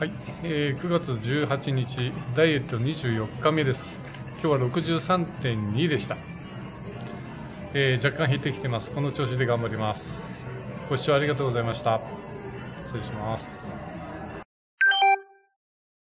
はい、えー、9月18日、ダイエット24日目です。今日は63.2でした。えー、若干減ってきてます。この調子で頑張ります。ご視聴ありがとうございました。失礼します。